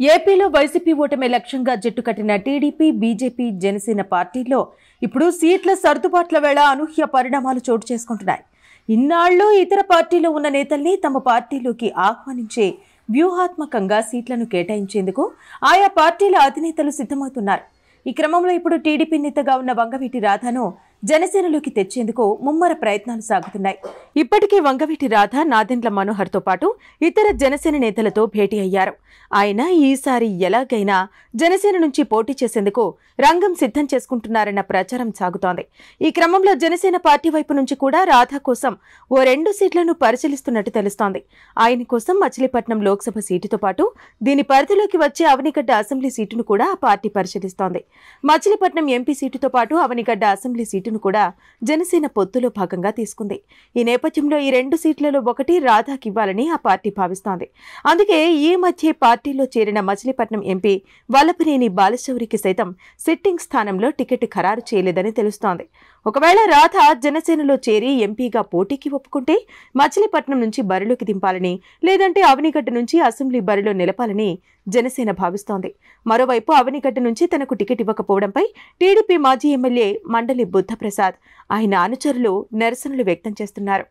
ఏపీలో వైసీపీ ఓటమి లక్ష్యంగా జట్టు కట్టిన టీడీపీ బీజేపీ జనసేన పార్టీల్లో ఇప్పుడు సీట్ల సర్దుబాట్ల వేళ అనూహ్య పరిణామాలు చోటు చేసుకుంటున్నాయి. ఇన్నాళ్ళు ఇతర పార్టీలో ఉన్న నేతల్ని తమ పార్టీలోకి ఆహ్వానించే వ్యూహాత్మకంగా సీట్లను కేటాయించేందుకు ఆయా పార్టీల అధినేతలు సిద్ధమవుతున్నారు. ఈ క్రమంలో ఇప్పుడు టీడీపీ నేతగా ఉన్న వంగవీటి రాధను జనసేనలోకి తెచ్చేందుకు ముమ్మర ప్రయత్నాలు సాగుతున్నాయి. ఇప్పటికే వంగవీటి రాధ నాదెండ్ల మనోహర్తో పాటు ఇతర జనసేన నేతలతో భేటీ అయ్యారు. ఆయన ఈసారి ఎలాగైనా జనసేన నుంచి పోటీ చేసేందుకు రంగం సిద్ధం చేసుకుంటున్నారన్న ప్రచారం సాగుతోంది. ఈ క్రమంలో జనసేన పార్టీ వైపు నుంచి కూడా రాధ కోసం ఓ రెండు సీట్లను పరిశీలిస్తున్నట్టు తెలుస్తోంది. ఆయన కోసం మచిలీపట్నం లోక్సభ సీటుతో పాటు దీని పరిధిలోకి వచ్చే అవనిగడ్డ అసెంబ్లీ సీటును కూడా ఆ పార్టీ పరిశీలిస్తోంది. మచిలీపట్నం ఎంపీ సీటుతో పాటు అవనిగడ్డ అసెంబ్లీ సీటును కూడా జనసేన పొత్తులో భాగంగా తీసుకుంది. ఈ నేపథ్యంలో ఈ రెండు సీట్లలో ఒకటి రాధాకి ఇవ్వాలని ఆ పార్టీ భావిస్తోంది. అందుకే ఈ మధ్య పార్టీలో చేరిన మచిలీపట్నం ఎంపీ వల్లభనేని బాలశౌరికి సైతం సిట్టింగ్ స్థానంలో టికెట్ ఖరారు చేయలేదని తెలుస్తోంది. ఒకవేళ రాధ జనసేనలో చేరి ఎంపీగా పోటీకి ఒప్పుకుంటే మచిలీపట్నం నుంచి బరిలోకి దింపాలని లేదంటే అవనిగడ్డ నుంచి అసెంబ్లీ బరిలో నిలపాలని జనసేన భావిస్తోంది. మరోవైపు అవనిగడ్డ నుంచి తనకు టికెట్ ఇవ్వకపోవడంపై టీడీపీ మాజీ ఎమ్మెల్యే మండలి బుద్ధప్రసాద్ ఆయన అనుచరులు నిరసనలు వ్యక్తం చేస్తున్నారు.